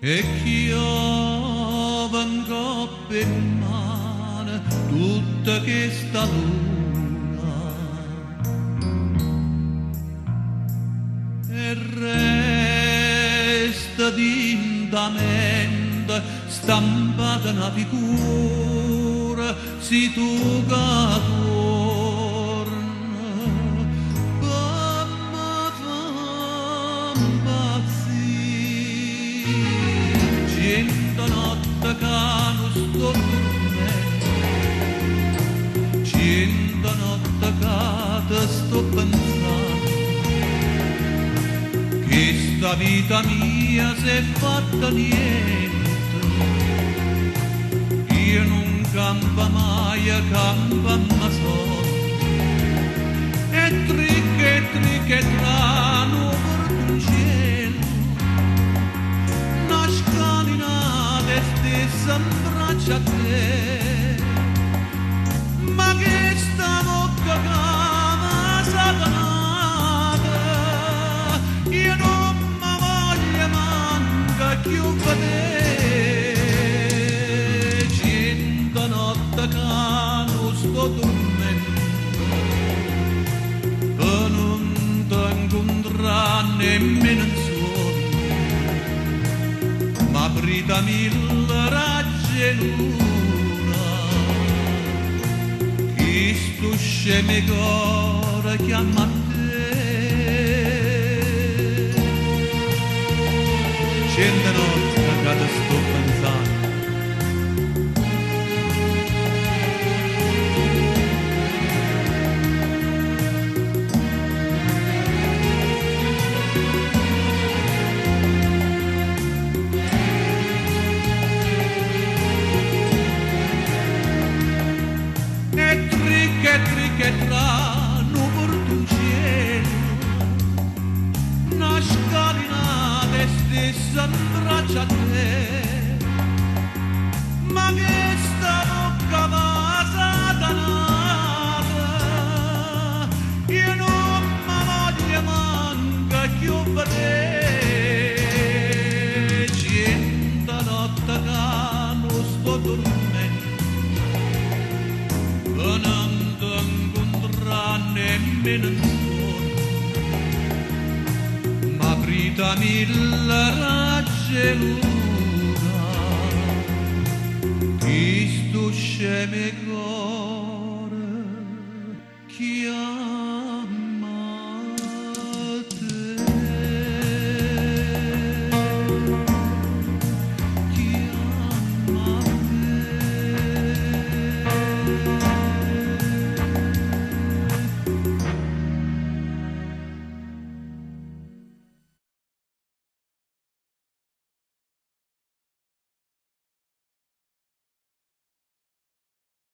e io vengo in mano tutta questa luna. E resta dintamente stampata una figura si tu fa impazzire cento notte che sto dormendo cento notte che sto pensando. Che sta vita mia si è fatta niente. Io non campa mai, campa ma solo e tricche, e tricche trano stessa abbraccia a te ma che sta bocca cava satanata? Io non mi voglio manca più vedere cento notte che non sto dormendo che non ti incontrerà nemmeno brita mille raggi luna. Chi sto scemi cuore chiama a te. Cento notte ti sto e tricche, tricche trano per tu cielo. Una scalinata stessa abbraccia a te. Ma che mentura, ma brita mille raggi luna, ti stusce me cuore, chiaro.